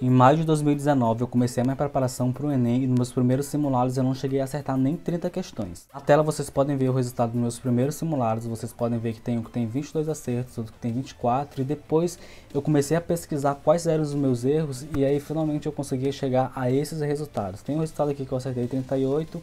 Em maio de 2019 eu comecei a minha preparação para o Enem e nos meus primeiros simulados eu não cheguei a acertar nem 30 questões. Na tela vocês podem ver o resultado dos meus primeiros simulados, vocês podem ver que tem um que tem 22 acertos, outro que tem 24 e depois eu comecei a pesquisar quais eram os meus erros e aí finalmente eu consegui chegar a esses resultados. Tem um resultado aqui que eu acertei 38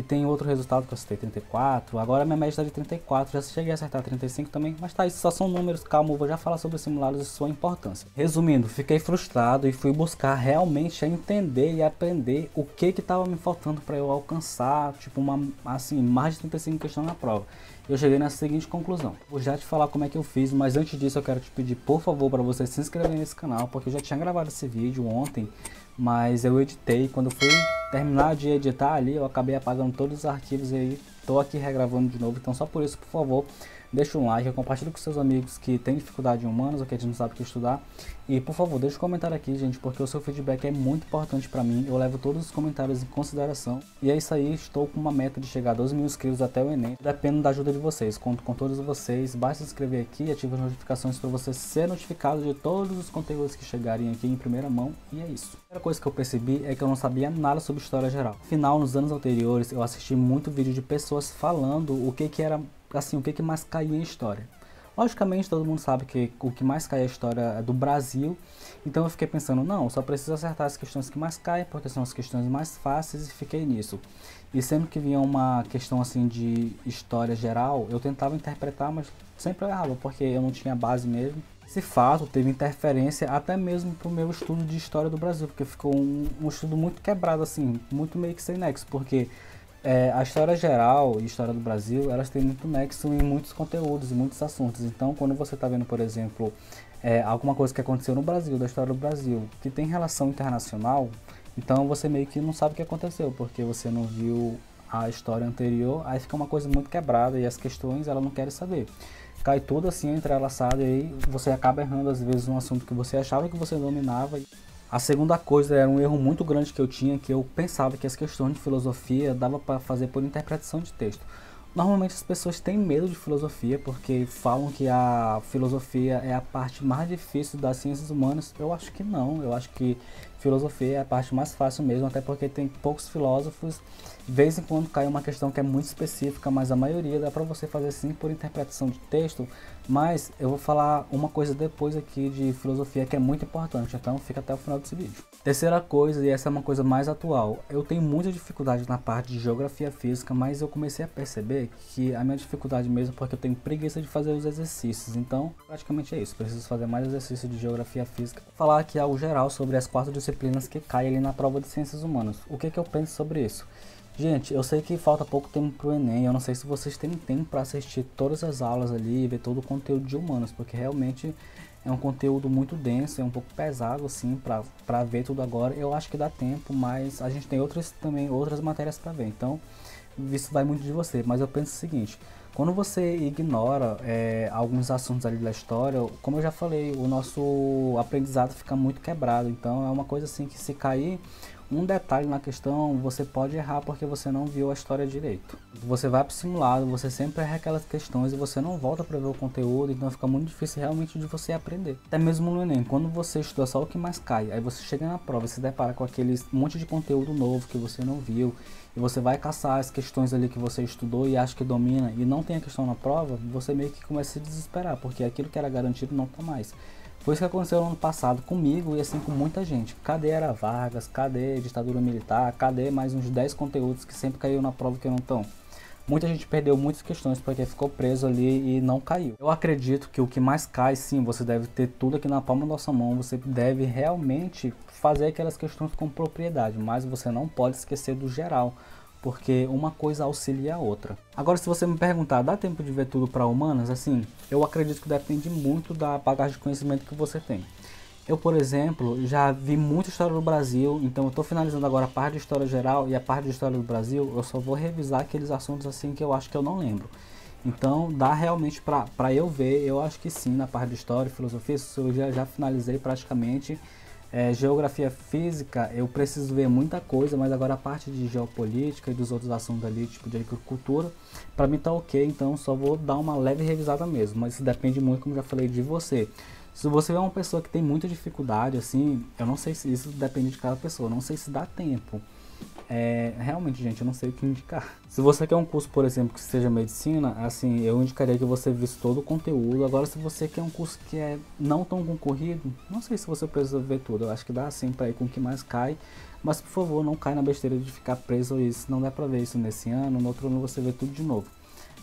e tem outro resultado que eu acertei 34. Agora minha média está de 34. Já cheguei a acertar 35 também. Mas tá, isso só são números. Calma, eu vou já falar sobre os simulados e sua importância. Resumindo, fiquei frustrado e fui buscar realmente entender e aprender o que que estava me faltando para eu alcançar, tipo, uma, assim, mais de 35 questões na prova. Eu cheguei na seguinte conclusão. Vou já te falar como é que eu fiz, mas antes disso eu quero te pedir, por favor, para você se inscrever nesse canal, porque eu já tinha gravado esse vídeo ontem mas eu editei. Quando fui terminar de editar ali, eu acabei apagando todos os arquivos e aí tô aqui regravando de novo. Então só por isso, por favor, deixa um like, compartilha com seus amigos que têm dificuldade em humanos ou que a gente não sabe o que estudar. E por favor, deixa um comentário aqui, gente, porque o seu feedback é muito importante para mim. Eu levo todos os comentários em consideração. E é isso aí, estou com uma meta de chegar a 12 mil inscritos até o Enem. Dependo da ajuda de vocês, conto com todos vocês. Basta se inscrever aqui e ative as notificações para você ser notificado de todos os conteúdos que chegarem aqui em primeira mão. E é isso. A primeira coisa que eu percebi é que eu não sabia nada sobre história geral. Afinal, nos anos anteriores, eu assisti muito vídeo de pessoas falando o que, que era, assim, o que, que mais caía em história. Logicamente, todo mundo sabe que o que mais cai é a história é do Brasil. Então eu fiquei pensando, não, só preciso acertar as questões que mais caem, porque são as questões mais fáceis e fiquei nisso. E sempre que vinha uma questão assim de história geral, eu tentava interpretar, mas sempre errava, porque eu não tinha base mesmo. Esse fato teve interferência até mesmo para o meu estudo de história do Brasil, porque ficou um, um estudo muito quebrado, assim, muito meio que sem nexo, porque é, a história geral e história do Brasil, elas têm muito nexo em muitos conteúdos, e muitos assuntos. Então, quando você está vendo, por exemplo, é, alguma coisa que aconteceu no Brasil, da história do Brasil, que tem relação internacional, então você meio que não sabe o que aconteceu, porque você não viu a história anterior, aí fica uma coisa muito quebrada e as questões ela não querem saber. Cai tudo assim entrelaçado e aí você acaba errando às vezes um assunto que você achava que você dominava. A segunda coisa era um erro muito grande que eu tinha, que eu pensava que as questões de filosofia dava para fazer por interpretação de texto. Normalmente as pessoas têm medo de filosofia porque falam que a filosofia é a parte mais difícil das ciências humanas. Eu acho que não, eu acho que filosofia é a parte mais fácil mesmo, até porque tem poucos filósofos. Vez em quando cai uma questão que é muito específica, mas a maioria dá para você fazer sim por interpretação de texto. Mas eu vou falar uma coisa depois aqui de filosofia que é muito importante, então fica até o final desse vídeo. Terceira coisa, e essa é uma coisa mais atual, eu tenho muita dificuldade na parte de geografia física, mas eu comecei a perceber que a minha dificuldade mesmo é porque eu tenho preguiça de fazer os exercícios, então praticamente é isso, preciso fazer mais exercício de geografia física. Vou falar aqui algo geral sobre as quatro disciplinas que caem ali na prova de ciências humanas. O que, que eu penso sobre isso? Gente, eu sei que falta pouco tempo pro Enem, eu não sei se vocês têm tempo para assistir todas as aulas ali ver todo o conteúdo de humanos, porque realmente é um conteúdo muito denso, é um pouco pesado assim para ver tudo agora. Eu acho que dá tempo, mas a gente tem outras também outras matérias para ver. Então, isso vai muito de você, mas eu penso o seguinte, quando você ignora é, alguns assuntos ali da história, como eu já falei, o nosso aprendizado fica muito quebrado. Então é uma coisa assim que se cair um detalhe na questão, você pode errar porque você não viu a história direito. Você vai para o simulado, você sempre erra aquelas questões e você não volta para ver o conteúdo, então fica muito difícil realmente de você aprender. Até mesmo no Enem, quando você estuda só o que mais cai, aí você chega na prova e se depara com aquele monte de conteúdo novo que você não viu, e você vai caçar as questões ali que você estudou e acha que domina e não tem a questão na prova, você meio que começa a se desesperar, porque aquilo que era garantido não está mais. Foi isso que aconteceu no ano passado comigo e assim com muita gente. Cadê era Vargas? Cadê ditadura militar? Cadê mais uns 10 conteúdos que sempre caiu na prova que não estão? Muita gente perdeu muitas questões porque ficou preso ali e não caiu. Eu acredito que o que mais cai, sim, você deve ter tudo aqui na palma da sua mão. Você deve realmente fazer aquelas questões com propriedade, mas você não pode esquecer do geral porque uma coisa auxilia a outra. Agora, se você me perguntar, dá tempo de ver tudo para humanas? Assim, eu acredito que depende muito da bagagem de conhecimento que você tem. Eu, por exemplo, já vi muita história do Brasil, então eu estou finalizando agora a parte de história geral e a parte de história do Brasil, eu só vou revisar aqueles assuntos assim que eu acho que eu não lembro. Então, dá realmente para eu ver, eu acho que sim, na parte de história filosofia, já, já finalizei praticamente é, geografia física, eu preciso ver muita coisa, mas agora a parte de geopolítica e dos outros assuntos ali, tipo de agricultura, para mim tá ok, então só vou dar uma leve revisada mesmo, mas isso depende muito, como já falei, de você. Se você é uma pessoa que tem muita dificuldade, assim, eu não sei se isso depende de cada pessoa, não sei se dá tempo. É, realmente, gente, eu não sei o que indicar. Se você quer um curso, por exemplo, que seja medicina, assim, eu indicaria que você visse todo o conteúdo. Agora, se você quer um curso que é não tão concorrido, não sei se você precisa ver tudo. Eu acho que dá assim para ir com o que mais cai. Mas, por favor, não cai na besteira de ficar preso a isso. Não dá pra ver isso nesse ano, no outro ano você vê tudo de novo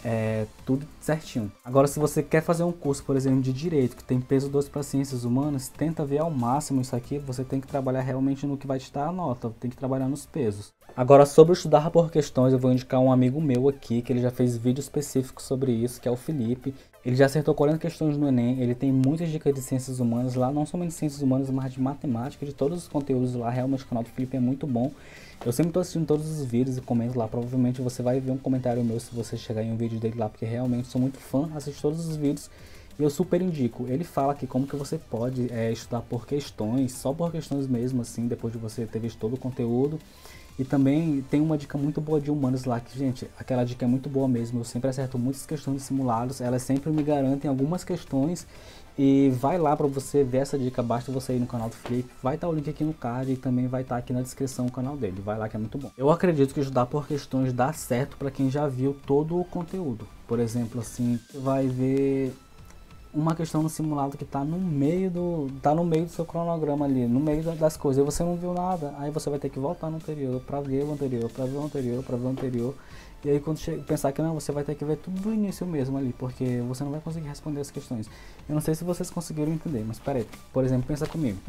é, tudo certinho. Agora, se você quer fazer um curso, por exemplo, de Direito, que tem peso 2 para Ciências Humanas, tenta ver ao máximo isso aqui, você tem que trabalhar realmente no que vai te dar a nota, tem que trabalhar nos pesos. Agora, sobre estudar por questões, eu vou indicar um amigo meu aqui, que ele já fez vídeo específico sobre isso, que é o Felipe. Ele já acertou 40 questões no Enem, ele tem muitas dicas de ciências humanas lá, não somente de ciências humanas, mas de matemática, de todos os conteúdos lá, realmente o canal do Felipe é muito bom. Eu sempre estou assistindo todos os vídeos e comento lá. Provavelmente você vai ver um comentário meu se você chegar em um vídeo dele lá, porque realmente sou muito fã, assisto todos os vídeos e eu super indico. Ele fala que como que você pode é, estudar por questões, só por questões mesmo, assim, depois de você ter visto todo o conteúdo. E também tem uma dica muito boa de humanos lá, que, gente, aquela dica é muito boa mesmo. Eu sempre acerto muitas questões de simulados, elas sempre me garantem algumas questões e vai lá para você ver essa dica, basta você ir no canal do Felipe, vai estar o link aqui no card e também vai estar aqui na descrição o canal dele, vai lá que é muito bom. Eu acredito que estudar por questões dá certo para quem já viu todo o conteúdo. Por exemplo, assim, vai ver uma questão no simulado que está no meio do tá no meio do seu cronograma ali, no meio das coisas, e você não viu nada, aí você vai ter que voltar no anterior para ver o anterior, para ver o anterior, para ver o anterior. E aí quando chega, pensar que não, você vai ter que ver tudo do início mesmo ali, porque você não vai conseguir responder as questões. Eu não sei se vocês conseguiram entender, mas peraí, por exemplo, pensa comigo.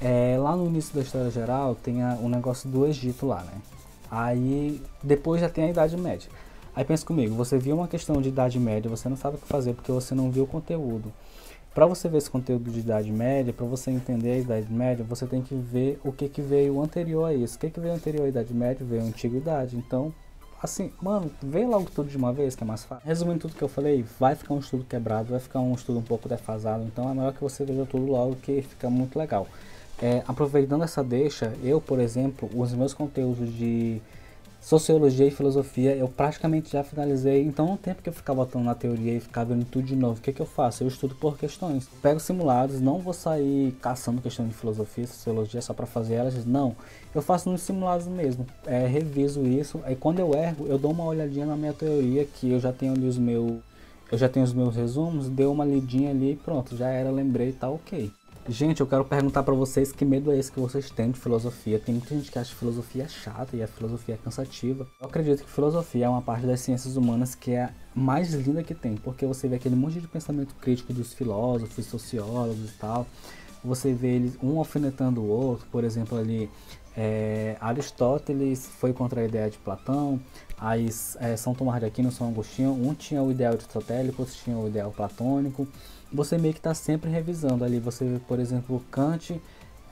É, lá no início da história geral tem o um negócio do Egito lá, né? Aí depois já tem a Idade Média. Aí pensa comigo, você viu uma questão de Idade Média, você não sabe o que fazer porque você não viu o conteúdo. Para você ver esse conteúdo de Idade Média, para você entender a Idade Média, você tem que ver o que, que veio anterior a isso. O que, que veio anterior à Idade Média? Veio a Antiguidade. Então, assim, mano, vê logo tudo de uma vez, que é mais fácil. Resumindo tudo que eu falei, vai ficar um estudo quebrado, vai ficar um estudo um pouco defasado, então é melhor que você veja tudo logo, que fica muito legal. É, aproveitando essa deixa, eu, por exemplo, os meus conteúdos de Sociologia e filosofia eu praticamente já finalizei, então não tem porque eu ficar botando na teoria e ficar vendo tudo de novo. O que, que eu faço? Eu estudo por questões. Pego simulados, não vou sair caçando questão de filosofia, sociologia só para fazer elas, não. Eu faço nos simulados mesmo, é, reviso isso, aí quando eu erro, eu dou uma olhadinha na minha teoria, que eu já tenho ali os meus. Eu já tenho os meus resumos, deu uma lidinha ali e pronto, já era, lembrei, tá ok. Gente, eu quero perguntar para vocês que medo é esse que vocês têm de filosofia. Tem muita gente que acha filosofia chata e a filosofia é cansativa. Eu acredito que filosofia é uma parte das ciências humanas que é a mais linda que tem, porque você vê aquele monte de pensamento crítico dos filósofos, sociólogos e tal. Você vê eles um alfinetando o outro, por exemplo, ali é, Aristóteles foi contra a ideia de Platão, aí é, São Tomás de Aquino, São Agostinho, um tinha o ideal aristotélico, outro tinha o ideal platônico você meio que está sempre revisando ali. Você vê, por exemplo, Kant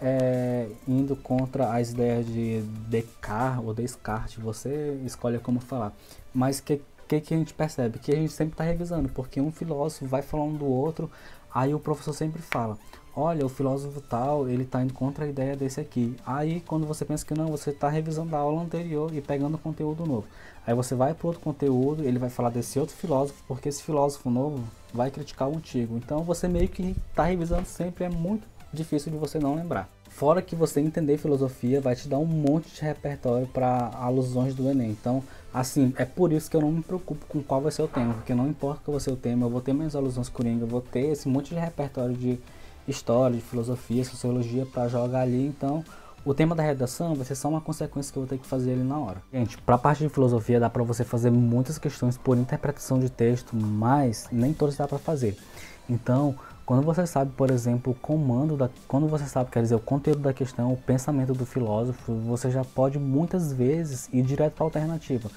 é, indo contra as ideias de Descartes ou Descartes, você escolhe como falar. Mas o que, que, que a gente percebe? Que a gente sempre está revisando, porque um filósofo vai falando do outro, aí o professor sempre fala, olha, o filósofo tal, ele está indo contra a ideia desse aqui. Aí quando você pensa que não, você está revisando a aula anterior e pegando conteúdo novo. Aí você vai para outro conteúdo, ele vai falar desse outro filósofo, porque esse filósofo novo vai criticar o antigo. Então você meio que está revisando sempre, é muito difícil de você não lembrar. Fora que você entender filosofia vai te dar um monte de repertório para alusões do Enem. Então, assim, é por isso que eu não me preocupo com qual vai ser o tema, porque não importa qual vai ser o tema, eu vou ter minhas alusões coringa, eu vou ter esse monte de repertório de história, de filosofia, sociologia para jogar ali. Então, o tema da redação vai ser só uma consequência que eu vou ter que fazer ali na hora. Gente, para a parte de filosofia dá para você fazer muitas questões por interpretação de texto, mas nem todas dá para fazer. Então, quando você sabe, por exemplo, o comando da, quando você sabe, quer dizer, o conteúdo da questão, o pensamento do filósofo, você já pode muitas vezes ir direto para a alternativa.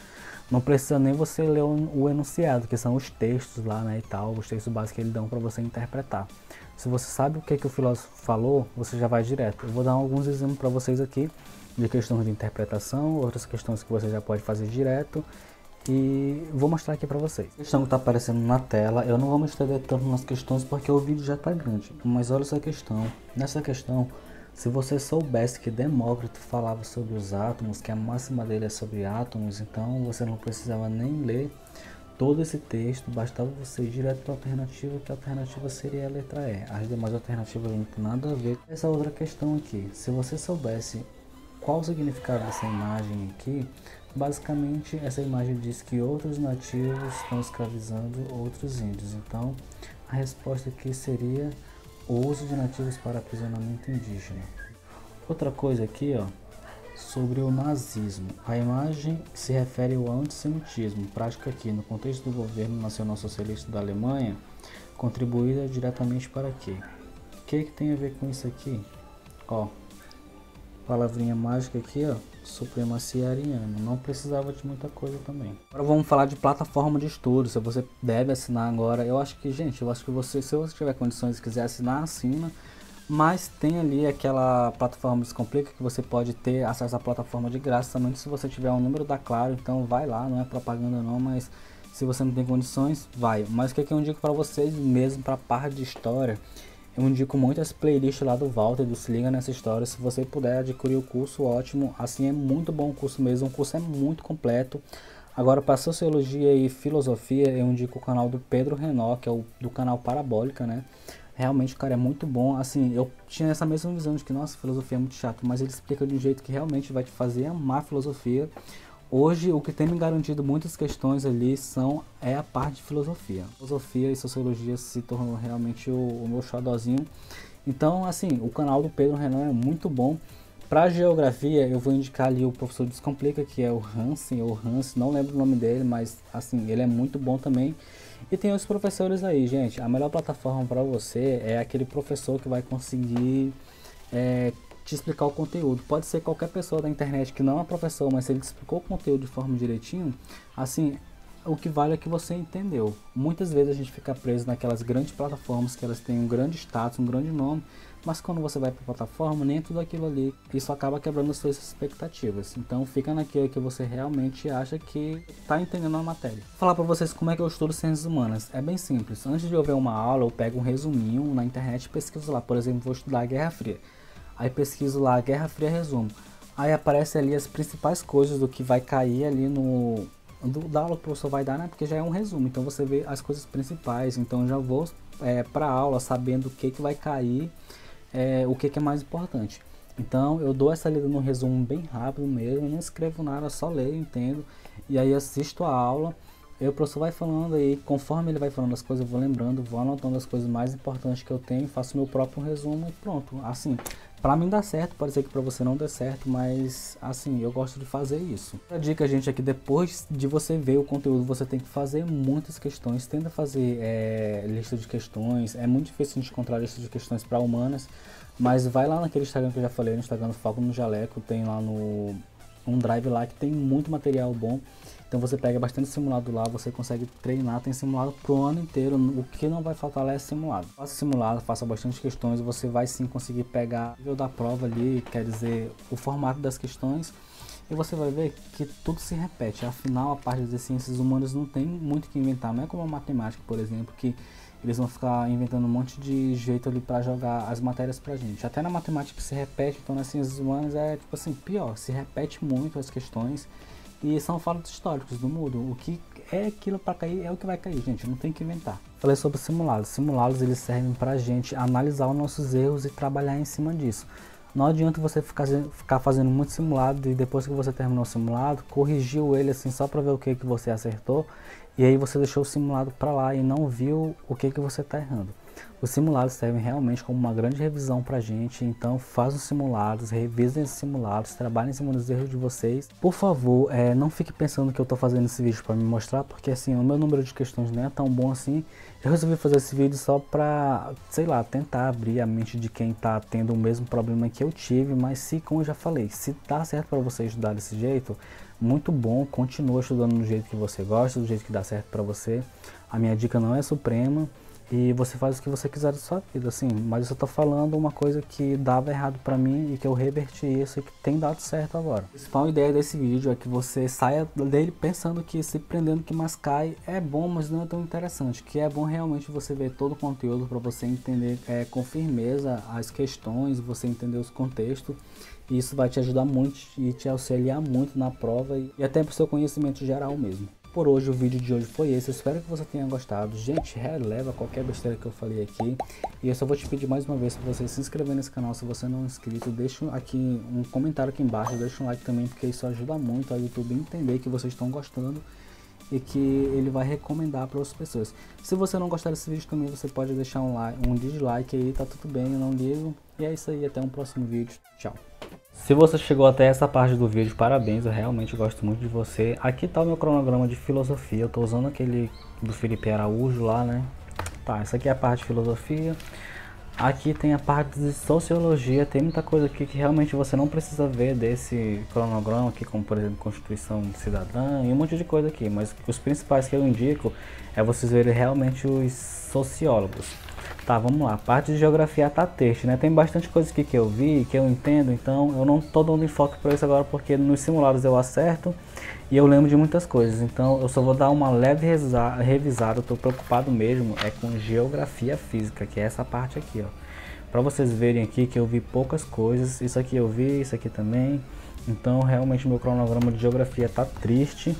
Não precisa nem você ler o, enunciado, que são os textos lá, né, e tal, os textos básicos que eles dão para você interpretar. Se você sabe o que, que o filósofo falou, você já vai direto. Eu vou dar alguns exemplos para vocês aqui de questões de interpretação, outras questões que você já pode fazer direto e vou mostrar aqui para vocês. A questão que está aparecendo na tela, eu não vou me estender tanto nas questões porque o vídeo já está grande, mas olha essa questão. Nessa questão, se você soubesse que Demócrito falava sobre os átomos, que a máxima dele é sobre átomos, então você não precisava nem ler todo esse texto, bastava você ir direto para a alternativa, que a alternativa seria a letra E. As demais alternativas não tem nada a ver essa outra questão aqui. Se você soubesse qual o significado dessa imagem aqui, basicamente essa imagem diz que outros nativos estão escravizando outros índios. Então, a resposta aqui seria o uso de nativos para aprisionamento indígena. Outra coisa aqui, ó, sobre o nazismo. A imagem se refere ao antissemitismo, prática que, no contexto do governo nacional socialista da Alemanha, contribuída diretamente para quê? O que, que tem a ver com isso aqui? Ó, palavrinha mágica aqui, ó, supremacia ariana. Não precisava de muita coisa também. Agora vamos falar de plataforma de estudo. Se você deve assinar agora, eu acho que, gente, eu acho que você, se você tiver condições e quiser assinar, assina mas tem ali aquela plataforma Descomplica que você pode ter acesso à plataforma de graça também se você tiver um número da Claro, então vai lá, não é propaganda não, mas se você não tem condições, vai. Mas o que, é que eu indico para vocês mesmo para parte de história? Eu indico muitas playlists lá do Walter, do Se Liga Nessa História. Se você puder adquirir o curso, ótimo. Assim é muito bom o curso mesmo, o curso é muito completo. Agora, para Sociologia e Filosofia, eu indico o canal do Pedro Renó, que é o do canal Parabólica, né? Realmente o cara é muito bom. Assim, eu tinha essa mesma visão de que, nossa, filosofia é muito chato, mas ele explica de um jeito que realmente vai te fazer amar filosofia. Hoje, o que tem me garantido muitas questões ali são é a parte de filosofia. Filosofia e sociologia se tornou realmente o, o meu xodózinho. Então, assim, o canal do Pedro Renan é muito bom. Para geografia, eu vou indicar ali o professor Descomplica, que é o Hansen, ou Hans, não lembro o nome dele, mas assim, ele é muito bom também. E tem os professores aí, gente. A melhor plataforma para você é aquele professor que vai conseguir é, te explicar o conteúdo. Pode ser qualquer pessoa da internet que não é professor, mas se ele te explicou o conteúdo de forma direitinho, assim, o que vale é que você entendeu. Muitas vezes a gente fica preso naquelas grandes plataformas que elas têm um grande status, um grande nome, mas quando você vai para a plataforma, nem tudo aquilo ali, isso acaba quebrando as suas expectativas. Então fica naquilo que você realmente acha que está entendendo a matéria. Vou falar para vocês como é que eu estudo ciências humanas. É bem simples. Antes de eu ver uma aula, eu pego um resuminho na internet e pesquiso lá. Por exemplo, vou estudar a Guerra Fria. Aí pesquiso lá Guerra Fria resumo. Aí aparece ali as principais coisas do que vai cair ali no do, da aula que o professor vai dar, né? Porque já é um resumo. Então você vê as coisas principais. Então já vou é, para a aula sabendo o que que vai cair é, o que, que, é mais importante. Então eu dou essa lida no resumo bem rápido mesmo, não escrevo nada, só leio, entendo, e aí assisto a aula. E o professor vai falando aí, conforme ele vai falando as coisas, eu vou lembrando, vou anotando as coisas mais importantes que eu tenho, faço meu próprio resumo e pronto. Assim, Pra mim dá certo, pode ser que pra você não dê certo, mas assim, eu gosto de fazer isso. A dica, gente, é que depois de você ver o conteúdo, você tem que fazer muitas questões. Tenta fazer é, lista de questões. É muito difícil de encontrar lista de questões para humanas, mas vai lá naquele Instagram que eu já falei, no Instagram do Falco no Jaleco, tem lá no um drive lá que tem muito material bom. Então você pega bastante simulado lá, você consegue treinar, tem simulado pro ano inteiro. O que não vai faltar lá é simulado. Faça simulado, faça bastante questões, você vai sim conseguir pegar o nível da prova ali, quer dizer, o formato das questões. E você vai ver que tudo se repete. Afinal, a parte das ciências humanas não tem muito que inventar. Não é como a matemática, por exemplo, que eles vão ficar inventando um monte de jeito ali para jogar as matérias pra gente. Até na matemática se repete, então nas ciências humanas é tipo assim, pior, se repete muito as questões e são fatos históricos, não mudam. O que é aquilo para cair é o que vai cair, gente. Não tem que inventar. Falei sobre simulados. Simulados eles servem para a gente analisar os nossos erros e trabalhar em cima disso. Não adianta você ficar, ficar fazendo muito simulado e depois que você terminou o simulado, corrigiu ele assim só para ver o que, que você acertou e aí você deixou o simulado para lá e não viu o que, que você está errando. Os simulados servem realmente como uma grande revisão para a gente, então façam os simulados, revisem esses simulados, trabalhem em cima dos erros de vocês. Por favor, é, não fique pensando que eu estou fazendo esse vídeo para me mostrar, porque assim, o meu número de questões não é tão bom assim. Eu resolvi fazer esse vídeo só para, sei lá, tentar abrir a mente de quem está tendo o mesmo problema que eu tive, mas se, como eu já falei, se dá certo para você estudar desse jeito, muito bom, continua estudando do jeito que você gosta, do jeito que dá certo para você. A minha dica não é suprema, e você faz o que você quiser da sua vida, assim. Mas eu tô falando uma coisa que dava errado para mim e que eu reverti isso e que tem dado certo agora. A principal ideia desse vídeo é que você saia dele pensando que se prendendo que mais cai é bom, mas não é tão interessante. Que é bom realmente você ver todo o conteúdo para você entender é, com firmeza as questões, você entender os contextos. E isso vai te ajudar muito e te auxiliar muito na prova e, e até pro seu conhecimento geral mesmo. Por hoje o vídeo de hoje foi esse, eu espero que você tenha gostado. Gente, releva qualquer besteira que eu falei aqui. E eu só vou te pedir mais uma vez para você se inscrever nesse canal se você não é inscrito. Deixa aqui um comentário aqui embaixo, deixa um like também, porque isso ajuda muito a YouTube entender que vocês estão gostando e que ele vai recomendar para outras pessoas. Se você não gostar desse vídeo também, você pode deixar um, like, um dislike aí, tá tudo bem, eu não ligo. E é isso aí, até um próximo vídeo. Tchau. Se você chegou até essa parte do vídeo, parabéns, eu realmente gosto muito de você. Aqui tá o meu cronograma de filosofia, eu tô usando aquele do Felipe Araújo lá, né? Tá, essa aqui é a parte de filosofia. Aqui tem a parte de sociologia, tem muita coisa aqui que realmente você não precisa ver desse cronograma aqui, como por exemplo Constituição Cidadã e um monte de coisa aqui, mas os principais que eu indico é vocês verem realmente os sociólogos. Tá, vamos lá. Parte de geografia tá texto, né? Tem bastante coisa aqui que eu vi, que eu entendo, então eu não tô dando enfoque para isso agora porque nos simulados eu acerto e eu lembro de muitas coisas. Então eu só vou dar uma leve revisada, eu tô preocupado mesmo é com geografia física, que é essa parte aqui, ó. Para vocês verem aqui que eu vi poucas coisas, isso aqui eu vi, isso aqui também. Então realmente meu cronograma de geografia tá triste.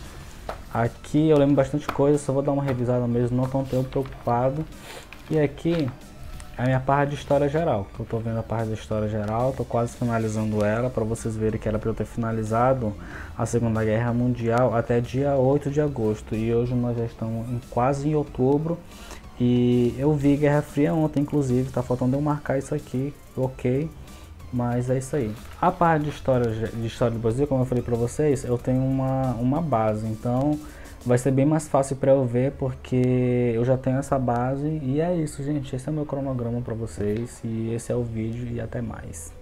Aqui eu lembro bastante coisa, só vou dar uma revisada mesmo, não tão preocupado. E aqui a minha parte de história geral, eu tô vendo a parte da história geral, tô quase finalizando ela para vocês verem que era para eu ter finalizado a Segunda Guerra Mundial até dia 8 de agosto. E hoje nós já estamos em, quase em outubro. E eu vi Guerra Fria ontem inclusive, tá faltando eu marcar isso aqui, ok, mas é isso aí. A parte de história, de história do Brasil, como eu falei para vocês, eu tenho uma, uma base, então vai ser bem mais fácil para eu ver porque eu já tenho essa base e é isso, gente. Esse é o meu cronograma para vocês e esse é o vídeo e até mais.